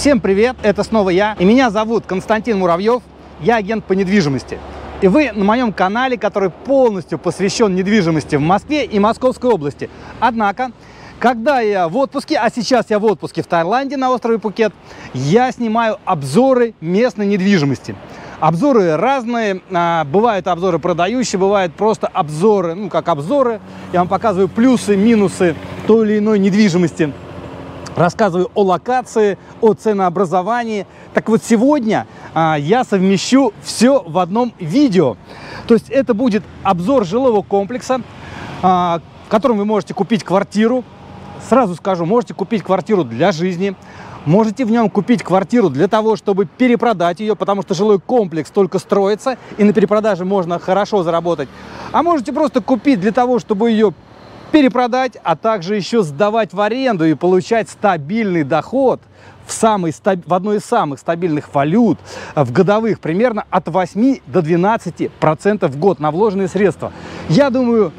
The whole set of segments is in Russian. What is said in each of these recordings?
Всем привет, это снова я, и меня зовут Константин Муравьев, я агент по недвижимости. И вы на моем канале, который полностью посвящен недвижимости в Москве и Московской области. Однако, когда я в отпуске, а сейчас я в отпуске в Таиланде на острове Пукет, я снимаю обзоры местной недвижимости. Обзоры разные, а, бывают обзоры продающие, бывают просто обзоры, ну как обзоры. Я вам показываю плюсы, минусы той или иной недвижимости. Рассказываю о локации, о ценообразовании. Так вот сегодня а, я совмещу все в одном видео. То есть это будет обзор жилого комплекса, а, в котором вы можете купить квартиру. Сразу скажу, можете купить квартиру для жизни, Можете в нем купить квартиру для того, чтобы перепродать ее, потому что жилой комплекс только строится, и на перепродаже можно хорошо заработать. А можете просто купить для того, чтобы ее перепродать, а также еще сдавать в аренду и получать стабильный доход в, самый, в одной из самых стабильных валют в годовых примерно от 8 до 12 процентов в год на вложенные средства. Я думаю,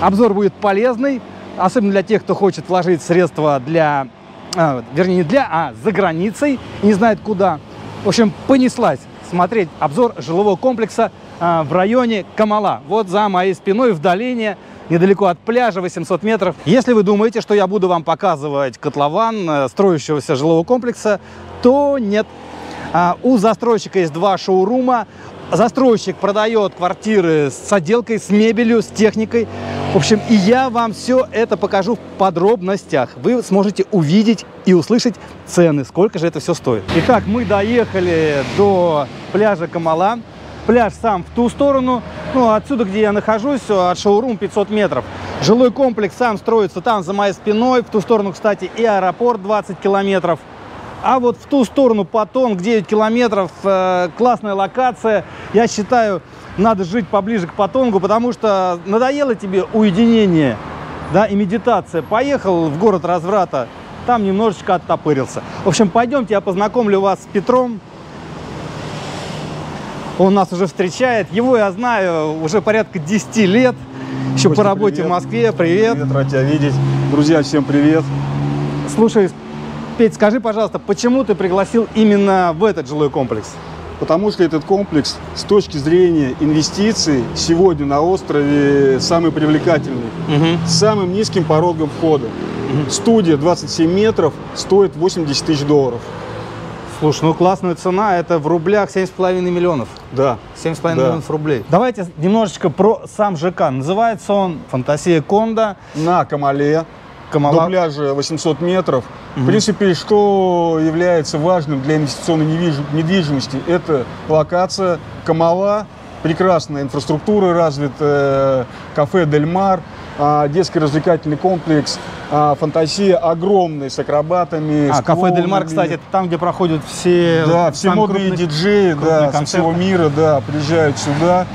обзор будет полезный, особенно для тех, кто хочет вложить средства для а, вернее не для, а за границей, не знает куда. В общем, понеслась смотреть обзор жилого комплекса а, в районе Камала. Вот за моей спиной в долине, недалеко от пляжа, 800 метров. Если вы думаете, что я буду вам показывать котлован э, строящегося жилого комплекса, то нет. А, у застройщика есть два шоурума. Застройщик продает квартиры с отделкой, с мебелью, с техникой. В общем, и я вам все это покажу в подробностях. Вы сможете увидеть и услышать цены, сколько же это все стоит. Итак, мы доехали до пляжа Камала. Пляж сам в ту сторону, ну, отсюда, где я нахожусь, от шоурум 500 метров. Жилой комплекс сам строится там, за моей спиной. В ту сторону, кстати, и аэропорт 20 километров. А вот в ту сторону Потонг 9 километров, э, классная локация. Я считаю, надо жить поближе к Патонгу, потому что надоело тебе уединение да, и медитация. Поехал в город разврата, там немножечко оттопырился. В общем, пойдемте, я познакомлю вас с Петром. Он нас уже встречает. Его я знаю уже порядка 10 лет. Еще Костя, по работе привет. в Москве. Привет. Привет, рад тебя видеть. Друзья, всем привет. Слушай, Петь, скажи, пожалуйста, почему ты пригласил именно в этот жилой комплекс? Потому что этот комплекс с точки зрения инвестиций сегодня на острове самый привлекательный. Угу. С самым низким порогом входа. Угу. Студия 27 метров стоит 80 тысяч долларов. Слушай, ну классная цена, это в рублях 7,5 миллионов. Да. 7,5 да. миллионов рублей. Давайте немножечко про сам ЖК. Называется он «Фантасия Конда». На Камале. Камала... До пляжа 800 метров. Угу. В принципе, что является важным для инвестиционной недвижимости, это локация Камала, прекрасная инфраструктура развитая, кафе Дель Мар, детский развлекательный комплекс, а, фантазия огромная с акробатами. А, с кафе Дель Мар, кстати, там, где проходят все... Да, все модные диджеи да, со всего мира да, приезжают сюда.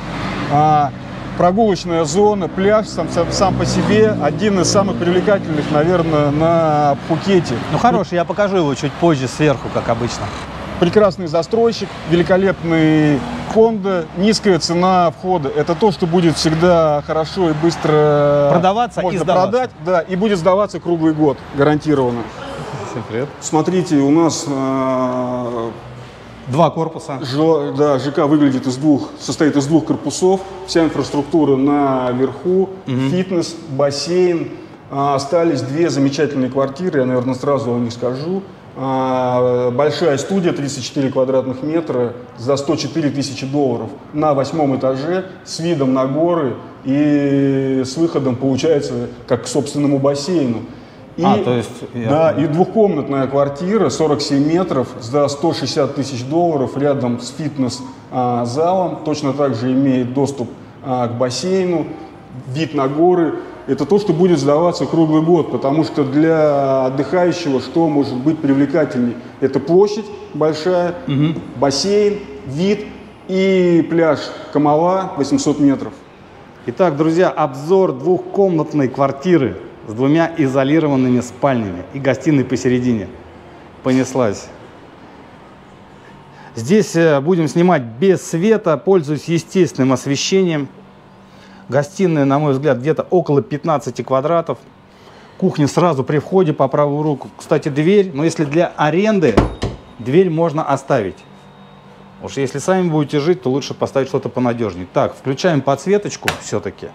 А, прогулочная зона, пляж сам, сам по себе один из самых привлекательных, наверное, на Пхукете. Ну хороший, я покажу его чуть позже сверху, как обычно. Прекрасный застройщик, великолепный Honda, низкая цена входа. Это то, что будет всегда хорошо и быстро продаваться можно и сдаваться. продать, да, и будет сдаваться круглый год, гарантированно. Всем привет. Смотрите, у нас э, Два корпуса. Ж, да, ЖК выглядит из двух, состоит из двух корпусов. Вся инфраструктура наверху, угу. фитнес, бассейн. А, остались две замечательные квартиры, я, наверное, сразу о них скажу. А, большая студия, 34 квадратных метра, за 104 тысячи долларов на восьмом этаже с видом на горы и с выходом, получается, как к собственному бассейну. И, а, то есть... Я... Да, и двухкомнатная квартира, 47 метров, за 160 тысяч долларов, рядом с фитнес-залом, точно так же имеет доступ а, к бассейну, вид на горы. Это то, что будет сдаваться круглый год, потому что для отдыхающего что может быть привлекательней? Это площадь большая, угу. бассейн, вид и пляж Камала 800 метров. Итак, друзья, обзор двухкомнатной квартиры с двумя изолированными спальнями и гостиной посередине. Понеслась. Здесь э, будем снимать без света, пользуясь естественным освещением. Гостиная, на мой взгляд, где-то около 15 квадратов. Кухня сразу при входе по правую руку. Кстати, дверь, но если для аренды, дверь можно оставить. Уж если сами будете жить, то лучше поставить что-то понадежнее. Так, включаем подсветочку все-таки.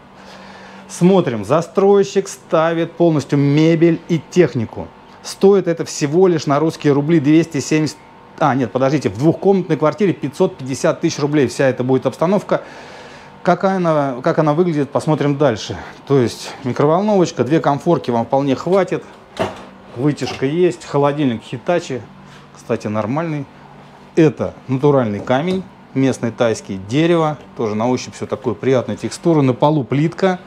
Смотрим, застройщик ставит полностью мебель и технику. Стоит это всего лишь на русские рубли 270... А, нет, подождите, в двухкомнатной квартире 550 тысяч рублей вся эта будет обстановка. Какая она, как она выглядит, посмотрим дальше. То есть микроволновочка, две комфорки вам вполне хватит. Вытяжка есть, холодильник Hitachi, кстати, нормальный. Это натуральный камень, местный тайский, дерево, тоже на ощупь все такое приятная текстура. На полу плитка.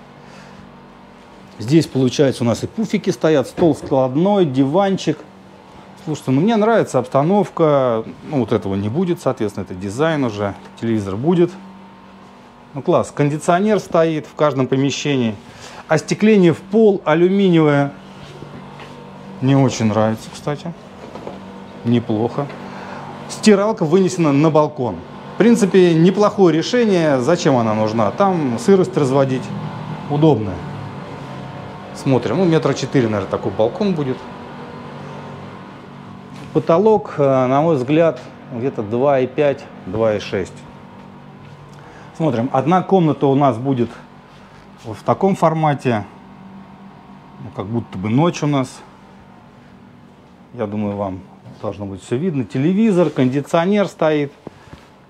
Здесь, получается, у нас и пуфики стоят, стол складной, диванчик. Слушайте, ну мне нравится обстановка. Ну, вот этого не будет, соответственно, это дизайн уже. Телевизор будет. Ну, класс. Кондиционер стоит в каждом помещении. Остекление в пол алюминиевое. Мне очень нравится, кстати. Неплохо. Стиралка вынесена на балкон. В принципе, неплохое решение. Зачем она нужна? Там сырость разводить. Удобно. Смотрим. Ну, метра четыре, наверное, такой балкон будет. Потолок, э, на мой взгляд, где-то 2,5, 2,6. Смотрим. Одна комната у нас будет в таком формате. Ну, как будто бы ночь у нас. Я думаю, вам должно быть все видно. Телевизор, кондиционер стоит.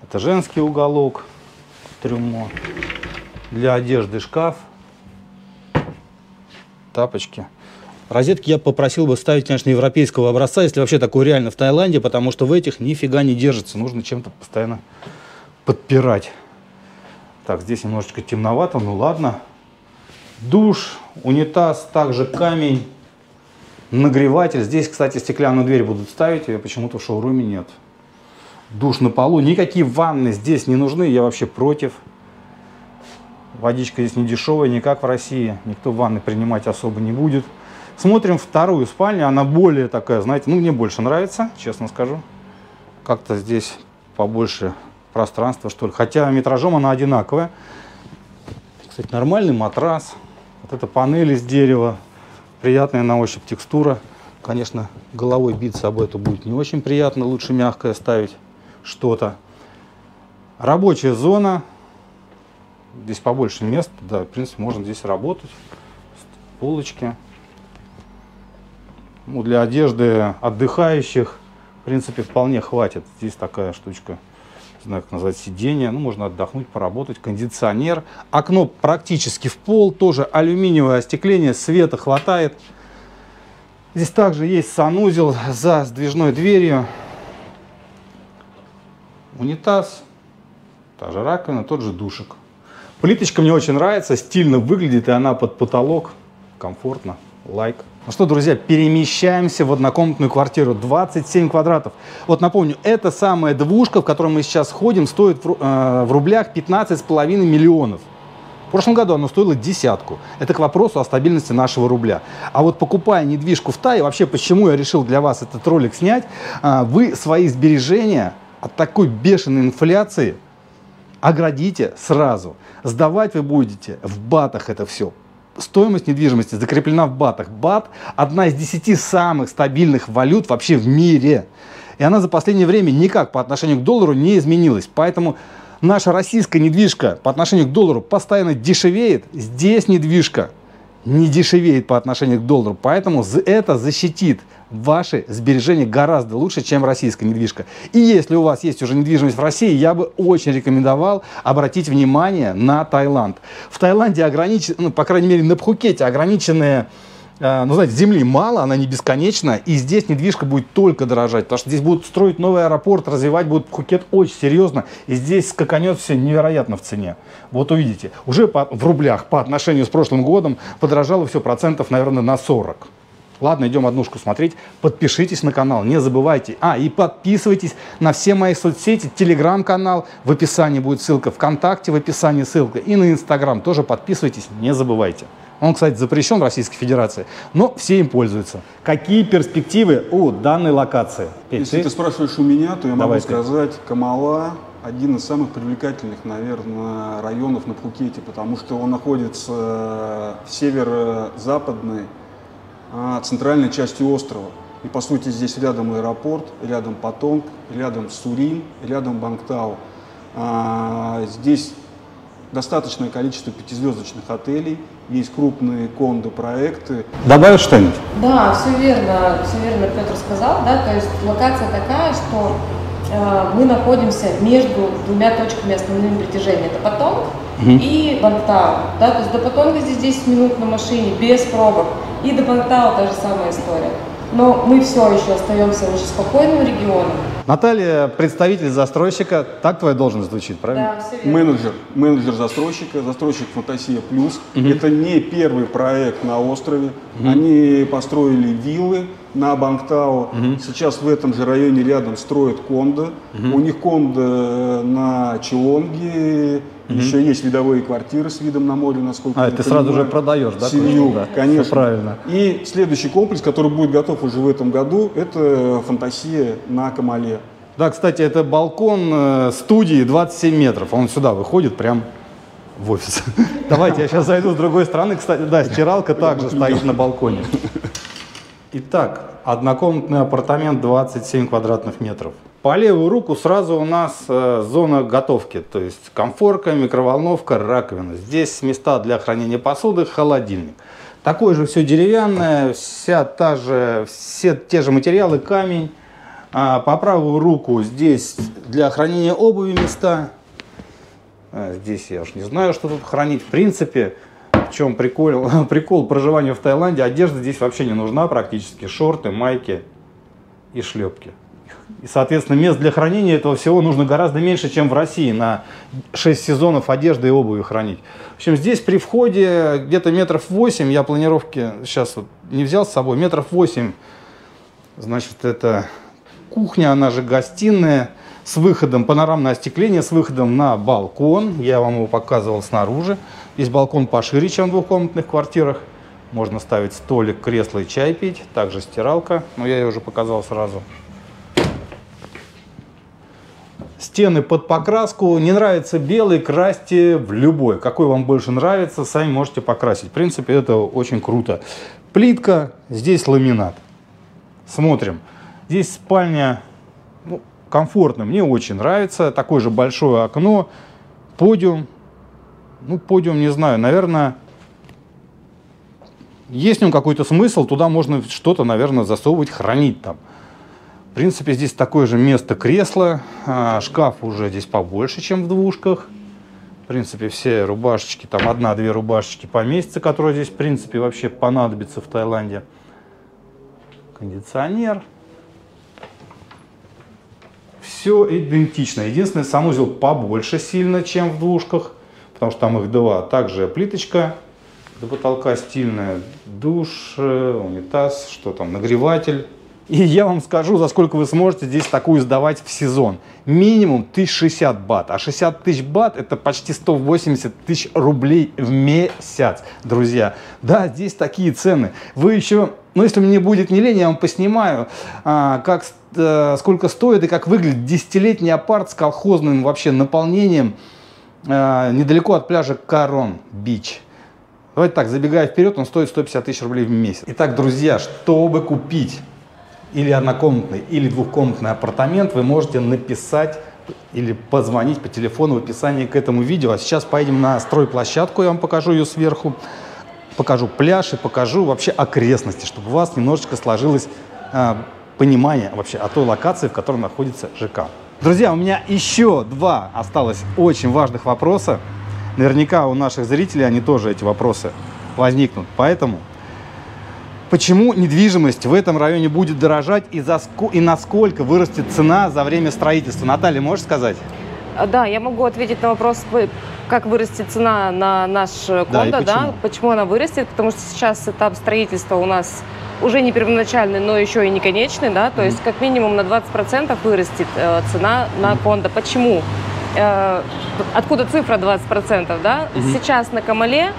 Это женский уголок. Трюмо. Для одежды шкаф. Тапочки. Розетки я попросил бы ставить, конечно, европейского образца, если вообще такое реально в Таиланде, потому что в этих нифига не держится. Нужно чем-то постоянно подпирать. Так, здесь немножечко темновато, ну ладно. Душ, унитаз, также камень, нагреватель. Здесь, кстати, стеклянную дверь будут ставить, ее почему-то в шоуруме нет. Душ на полу. Никакие ванны здесь не нужны, я вообще против. Водичка здесь не дешевая, не как в России. Никто ванны принимать особо не будет. Смотрим вторую спальню, она более такая, знаете, ну мне больше нравится, честно скажу. Как-то здесь побольше пространства, что ли. Хотя метражом она одинаковая. Кстати, нормальный матрас. Вот это панель из дерева. Приятная на ощупь текстура. Конечно, головой биться об это будет не очень приятно. Лучше мягкое ставить что-то. Рабочая зона. Здесь побольше места. Да, в принципе, можно здесь работать. Полочки. Ну, для одежды отдыхающих, в принципе, вполне хватит. Здесь такая штучка не знаю, как назвать, сиденье, ну, можно отдохнуть, поработать, кондиционер. Окно практически в пол, тоже алюминиевое остекление, света хватает. Здесь также есть санузел за сдвижной дверью. Унитаз, та же раковина, тот же душик. Плиточка мне очень нравится, стильно выглядит, и она под потолок, комфортно, лайк. Ну что, друзья, перемещаемся в однокомнатную квартиру, 27 квадратов. Вот напомню, эта самая двушка, в которой мы сейчас ходим, стоит в, э, в рублях 15,5 миллионов. В прошлом году она стоила десятку. Это к вопросу о стабильности нашего рубля. А вот покупая недвижку в Тае, вообще почему я решил для вас этот ролик снять, э, вы свои сбережения от такой бешеной инфляции оградите сразу. Сдавать вы будете в батах это все стоимость недвижимости закреплена в батах. Бат – одна из десяти самых стабильных валют вообще в мире. И она за последнее время никак по отношению к доллару не изменилась. Поэтому наша российская недвижка по отношению к доллару постоянно дешевеет. Здесь недвижка не дешевеет по отношению к доллару. Поэтому это защитит ваши сбережения гораздо лучше, чем российская недвижка. И если у вас есть уже недвижимость в России, я бы очень рекомендовал обратить внимание на Таиланд. В Таиланде ограничены, ну, по крайней мере, на Пхукете ограниченные э, ну, знаете, земли мало, она не бесконечна, и здесь недвижка будет только дорожать, потому что здесь будут строить новый аэропорт, развивать будут Пхукет очень серьезно, и здесь скаканет все невероятно в цене. Вот увидите, уже по, в рублях по отношению с прошлым годом подорожало все процентов, наверное, на 40. Ладно, идем однушку смотреть. Подпишитесь на канал, не забывайте. А, и подписывайтесь на все мои соцсети. Телеграм-канал, в описании будет ссылка. ВКонтакте, в описании ссылка. И на Инстаграм тоже подписывайтесь, не забывайте. Он, кстати, запрещен в Российской Федерации, но все им пользуются. Какие перспективы у данной локации? Петь, Если ты... ты спрашиваешь у меня, то я Давай могу ты. сказать, Камала один из самых привлекательных, наверное, районов на Пхукете, потому что он находится в северо-западной а, центральной части острова. И по сути здесь рядом аэропорт, рядом Патонг, рядом Сурим, рядом Бангтау. А, здесь достаточное количество пятизвездочных отелей, есть крупные кондо-проекты. Добавишь что-нибудь? Да, все верно, все верно Петр сказал, да, то есть локация такая, что э, мы находимся между двумя точками основными притяжения. Это Патонг угу. и Бангтау, да, то есть до Патонга здесь 10 минут на машине, без пробок, и до Бангтау та же самая история но мы все еще остаемся очень спокойным регионом. Наталья, представитель застройщика, так твоя должность звучит, правильно? Да, все верно. Менеджер, менеджер застройщика, застройщик Фантасия Плюс. Угу. Это не первый проект на острове. Угу. Они построили виллы на Бангтау. Угу. Сейчас в этом же районе рядом строят кондо. Угу. У них кондо на Чилонге, Угу. Еще есть видовые квартиры с видом на море, насколько а, я ты понимаю. сразу же продаешь, да? Семью, да. конечно. Все правильно. И следующий комплекс, который будет готов уже в этом году, это фантасия на Камале. Да, кстати, это балкон э, студии 27 метров. Он сюда выходит прям в офис. Давайте я сейчас зайду с другой стороны. Кстати, да, стиралка также стоит на балконе. Итак, однокомнатный апартамент 27 квадратных метров. По левую руку сразу у нас э, зона готовки, то есть комфорка, микроволновка, раковина. Здесь места для хранения посуды, холодильник. Такое же все деревянное, вся та же, все те же материалы, камень. А по правую руку здесь для хранения обуви места. А здесь я уж не знаю, что тут хранить. В принципе, в чем прикол, прикол проживания в Таиланде, одежда здесь вообще не нужна практически. Шорты, майки и шлепки. И, соответственно, мест для хранения этого всего нужно гораздо меньше, чем в России на 6 сезонов одежды и обуви хранить. В общем, здесь при входе где-то метров 8, я планировки сейчас вот не взял с собой, метров 8, значит, это кухня, она же гостиная, с выходом, панорамное остекление, с выходом на балкон. Я вам его показывал снаружи. Здесь балкон пошире, чем в двухкомнатных квартирах. Можно ставить столик, кресло и чай пить. Также стиралка, но я ее уже показал сразу. Стены под покраску. Не нравится белый, красьте в любой. Какой вам больше нравится, сами можете покрасить. В принципе, это очень круто. Плитка, здесь ламинат. Смотрим. Здесь спальня ну, комфортно, мне очень нравится. Такое же большое окно, подиум. Ну, подиум, не знаю, наверное, есть в нем какой-то смысл, туда можно что-то, наверное, засовывать, хранить там. В принципе, здесь такое же место кресла. А, шкаф уже здесь побольше, чем в двушках. В принципе, все рубашечки, там одна-две рубашечки поместятся, которые здесь, в принципе, вообще понадобятся в Таиланде. Кондиционер. Все идентично. Единственное, санузел побольше сильно, чем в двушках, потому что там их два. Также плиточка до потолка стильная, душ, э, унитаз, что там, нагреватель. И я вам скажу, за сколько вы сможете здесь такую сдавать в сезон. Минимум 1060 бат. А 60 тысяч бат это почти 180 тысяч рублей в месяц, друзья. Да, здесь такие цены. Вы еще, ну если мне будет не лень, я вам поснимаю, а, как, а, сколько стоит и как выглядит десятилетний апарт с колхозным вообще наполнением а, недалеко от пляжа Карон Бич. Давайте так, забегая вперед, он стоит 150 тысяч рублей в месяц. Итак, друзья, чтобы купить или однокомнатный, или двухкомнатный апартамент, вы можете написать или позвонить по телефону в описании к этому видео. А сейчас поедем на стройплощадку, я вам покажу ее сверху, покажу пляж и покажу вообще окрестности, чтобы у вас немножечко сложилось э, понимание вообще о той локации, в которой находится ЖК. Друзья, у меня еще два осталось очень важных вопроса. Наверняка у наших зрителей они тоже эти вопросы возникнут. Поэтому Почему недвижимость в этом районе будет дорожать и, за, и насколько вырастет цена за время строительства? Наталья, можешь сказать? А, да, я могу ответить на вопрос, как вырастет цена на наш кондо, да, почему? да, почему она вырастет, потому что сейчас этап строительства у нас уже не первоначальный, но еще и не конечный, да, то mm есть как минимум на 20% вырастет э, цена на кондо. Почему? Э, откуда цифра 20%, да? mm Сейчас на Камале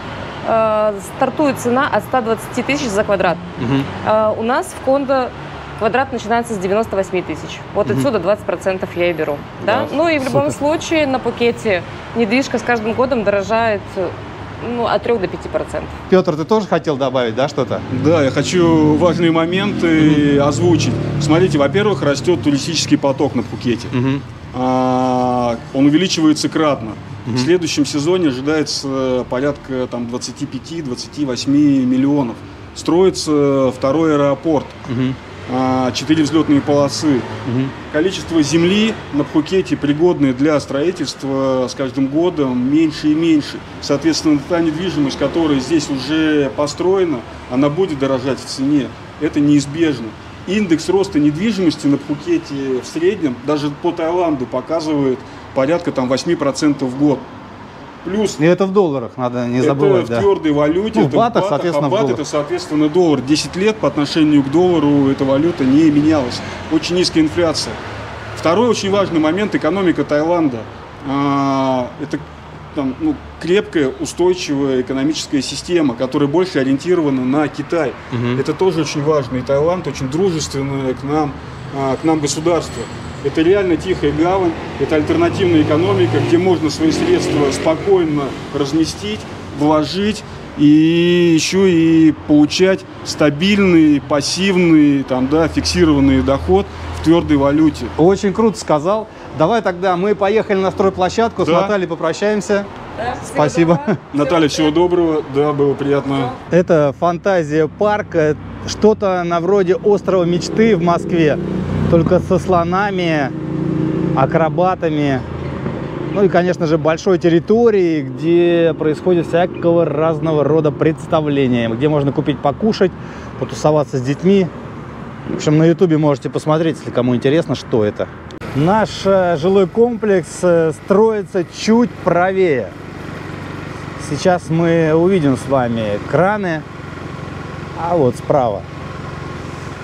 э, стартует цена от 120 тысяч за квадрат. Угу. Э, у нас в кондо квадрат начинается с 98 тысяч. Вот угу. отсюда 20% я и беру. Да? Да? Ну и в любом случае на пакете недвижка с каждым годом дорожает ну, от 3 до 5 процентов. Петр, ты тоже хотел добавить, да, что-то? Да, я хочу важные моменты озвучить. Смотрите, во-первых, растет туристический поток на Пхукете. Мгм. А, он увеличивается кратно. Мгм. В следующем сезоне ожидается порядка там, 25-28 миллионов. Строится второй аэропорт, а, четыре взлетные полосы. Мгм. Количество земли на Пхукете, пригодной для строительства, с каждым годом меньше и меньше. Соответственно, та недвижимость, которая здесь уже построена, она будет дорожать в цене. Это неизбежно. Индекс роста недвижимости на Пхукете в среднем, даже по Таиланду, показывает порядка там, 8% в год. Плюс И это в долларах, надо не забывать, это да. в твердой валюте, Ну, в это батах, соответственно, а в бат это, соответственно, доллар. 10 лет по отношению к доллару эта валюта не менялась. Очень низкая инфляция. Второй очень важный момент – экономика Таиланда. А, Это там, ну, крепкая, устойчивая экономическая система, которая больше ориентирована на Китай. Мгм. Это тоже очень важно. И Таиланд очень дружественное к нам, а, к нам государство. Это реально тихая гавань, это альтернативная экономика, где можно свои средства спокойно разместить, вложить и еще и получать стабильный, пассивный, там, да, фиксированный доход в твердой валюте. Очень круто сказал. Давай тогда мы поехали на стройплощадку, с Да. Натальей попрощаемся. Спасибо. Наталья, всего доброго. Да, было приятно. Это фантазия парка, что-то на вроде острова мечты в Москве, только со слонами, акробатами, ну и, конечно же, большой территорией, где происходит всякого разного рода представления, где можно купить покушать, потусоваться с детьми. В общем, на ютубе можете посмотреть, если кому интересно, что это. Наш э, жилой комплекс э, строится чуть правее. Сейчас мы увидим с вами краны, а вот справа.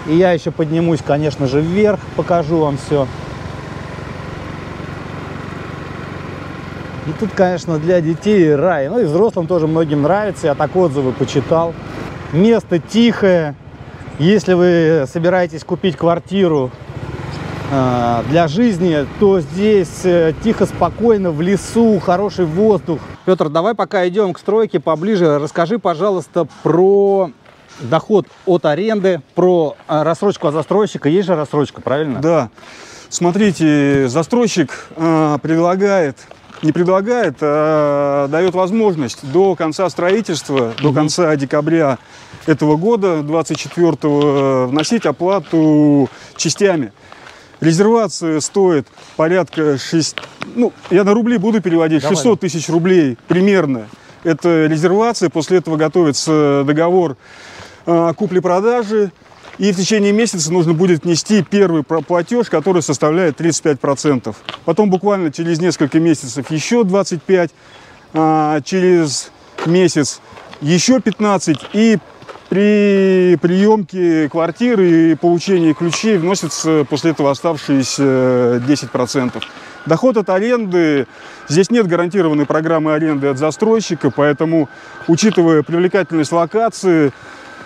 И я еще поднимусь, конечно же, вверх, покажу вам все. И тут, конечно, для детей рай. Ну и взрослым тоже многим нравится. Я так отзывы почитал. Место тихое. Если вы собираетесь купить квартиру э, для жизни, то здесь э, тихо, спокойно, в лесу, хороший воздух. Петр, давай пока идем к стройке поближе, расскажи, пожалуйста, про доход от аренды, про э, рассрочку от застройщика. Есть же рассрочка, правильно? Да. Смотрите, застройщик э, предлагает, не предлагает, а дает возможность до конца строительства, до конца декабря этого года, 24-го, вносить оплату частями. Резервация стоит порядка 6, ну, я на рубли буду переводить, Давай, 600 тысяч рублей примерно. Это резервация, после этого готовится договор э, купли-продажи, и в течение месяца нужно будет внести первый платеж, который составляет 35%. Потом буквально через несколько месяцев еще 25%, а, через месяц еще 15%, и при приемке квартиры и получении ключей вносится после этого оставшиеся э, 10%. Доход от аренды, здесь нет гарантированной программы аренды от застройщика, поэтому, учитывая привлекательность локации, а,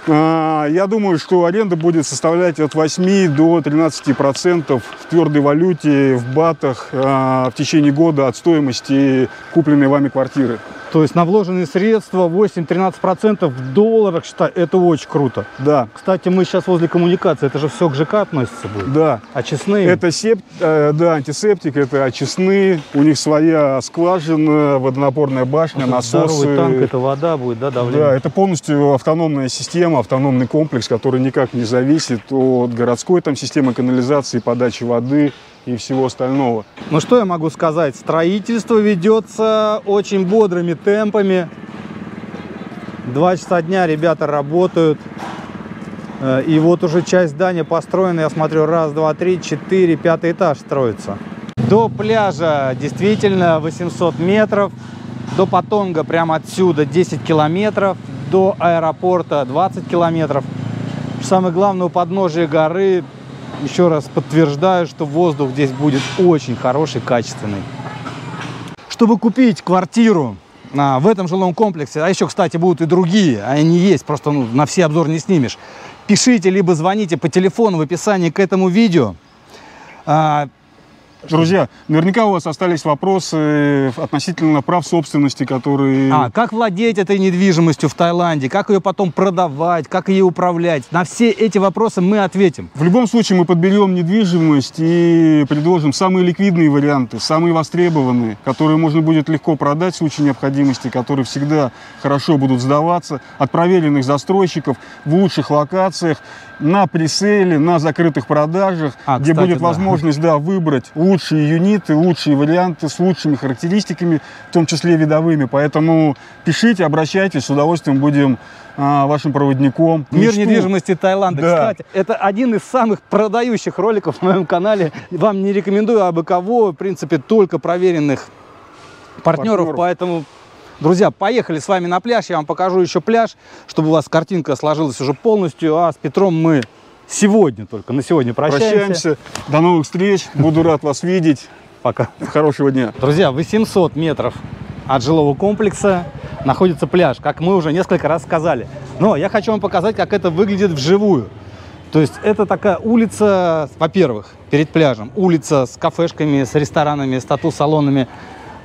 Я думаю, что аренда будет составлять от 8 до 13 процентов в твердой валюте, в батах а, в течение года от стоимости купленной вами квартиры. То есть на вложенные средства 8-13% в долларах, считай, это очень круто. Да, Кстати, мы сейчас возле коммуникации, это же все к ЖК относится будет. да. Очистные. Это сеп... э, да, антисептик, это очистные, у них своя скважина, водонапорная башня, Вот насосы. Здоровый танк, это вода будет, да, давление? Да, это полностью автономная система, автономный комплекс, который никак не зависит от городской там системы канализации, подачи воды и всего остального. Ну что я могу сказать? Строительство ведется очень бодрыми темпами. Два часа дня ребята работают. Э, И вот уже часть здания построена. Я смотрю, раз, два, три, четыре, пятый этаж строится. До пляжа действительно 800 метров. До Патонга прямо отсюда 10 километров. До аэропорта 20 километров. Самое главное, у подножия горы, еще раз подтверждаю, что воздух здесь будет очень хороший, качественный. Чтобы купить квартиру а, в этом жилом комплексе, а еще, кстати, будут и другие, а они есть, просто ну, на все обзор не снимешь, пишите либо звоните по телефону в описании к этому видео. А, Друзья, наверняка у вас остались вопросы относительно прав собственности, которые... А, как владеть этой недвижимостью в Таиланде, как ее потом продавать, как ее управлять. На все эти вопросы мы ответим. В любом случае мы подберем недвижимость и предложим самые ликвидные варианты, самые востребованные, которые можно будет легко продать в случае необходимости, которые всегда хорошо будут сдаваться от проверенных застройщиков в лучших локациях, на пресейле, на закрытых продажах, а, где кстати, будет да. возможность да, выбрать лучшие юниты, лучшие варианты с лучшими характеристиками, в том числе видовыми. Поэтому пишите, обращайтесь, с удовольствием будем а, вашим проводником. Мир Мечту. недвижимости Таиланда. Да. Кстати, это один из самых продающих роликов в моем канале. Вам не рекомендую абы кого, в принципе, только проверенных партнеров, партнеров. поэтому Друзья, поехали с вами на пляж. Я вам покажу еще пляж, чтобы у вас картинка сложилась уже полностью. А с Петром мы сегодня только, на сегодня прощаемся. Прощаемся. До новых встреч. Буду рад вас видеть. Пока. Хорошего дня. Друзья, 800 метров от жилого комплекса находится пляж, как мы уже несколько раз сказали. Но я хочу вам показать, как это выглядит вживую. То есть это такая улица, во-первых, перед пляжем. Улица с кафешками, с ресторанами, с тату-салонами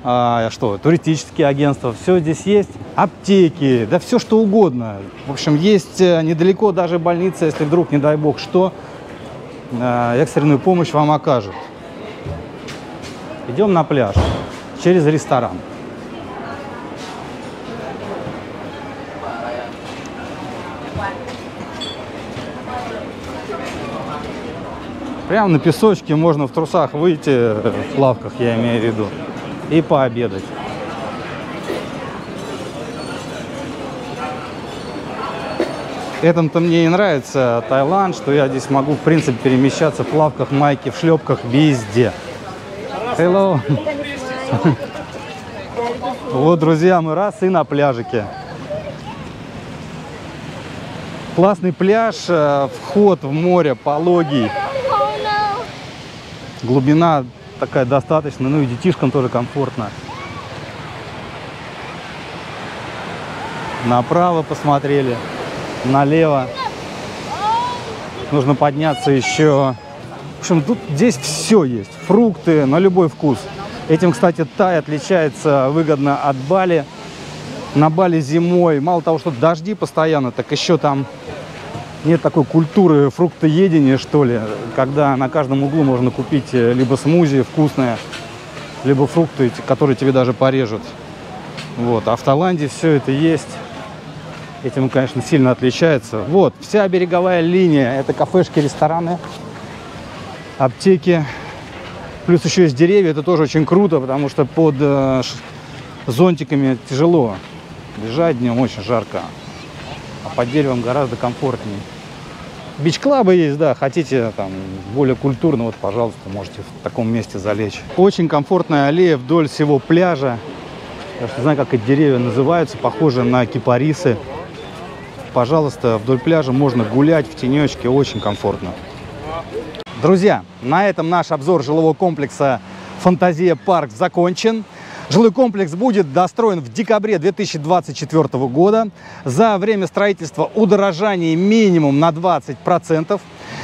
а, что, туристические агентства, все здесь есть, аптеки, да все что угодно. В общем, есть э, недалеко даже больница, если вдруг, не дай бог, что, э, экстренную помощь вам окажут. Идем на пляж через ресторан. Прямо на песочке можно в трусах выйти, в лавках я имею в виду и пообедать. Этом-то мне и нравится Таиланд, что я здесь могу, в принципе, перемещаться в плавках, майке, в шлепках везде. Hello. Вот, друзья, мы раз и на пляжике. Классный пляж, э, вход в море пологий. Глубина такая достаточно, ну и детишкам тоже комфортно. Направо посмотрели, налево. Нужно подняться еще. В общем, тут здесь все есть. Фрукты на любой вкус. Этим, кстати, Тай отличается выгодно от Бали. На Бали зимой, мало того, что дожди постоянно, так еще там нет такой культуры фруктоедения, что ли, когда на каждом углу можно купить э, либо смузи вкусное, либо фрукты, которые тебе даже порежут. Вот. А в Таиланде все это есть. Этим, конечно, сильно отличается. Вот, вся береговая линия. Это кафешки, рестораны, аптеки. Плюс еще есть деревья. Это тоже очень круто, потому что под э, зонтиками тяжело бежать днем, очень жарко а под деревом гораздо комфортнее. Бич-клабы есть, да, хотите там более культурно, вот, пожалуйста, можете в таком месте залечь. Очень комфортная аллея вдоль всего пляжа. Я не знаю, как эти деревья называются, похожи на кипарисы. Пожалуйста, вдоль пляжа можно гулять в тенечке, очень комфортно. Друзья, на этом наш обзор жилого комплекса «Фантазия Парк» закончен. Жилой комплекс будет достроен в декабре 2024 года. За время строительства удорожание минимум на 20%,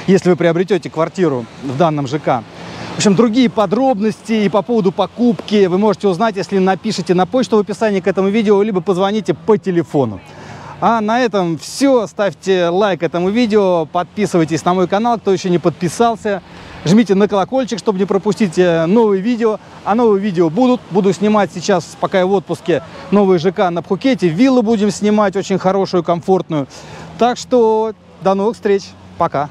если вы приобретете квартиру в данном ЖК. В общем, другие подробности и по поводу покупки вы можете узнать, если напишите на почту в описании к этому видео, либо позвоните по телефону. А на этом все. Ставьте лайк этому видео, подписывайтесь на мой канал, кто еще не подписался. Жмите на колокольчик, чтобы не пропустить э, новые видео. А новые видео будут. Буду снимать сейчас, пока я в отпуске, новый ЖК на Пхукете. Виллу будем снимать, очень хорошую, комфортную. Так что до новых встреч. Пока.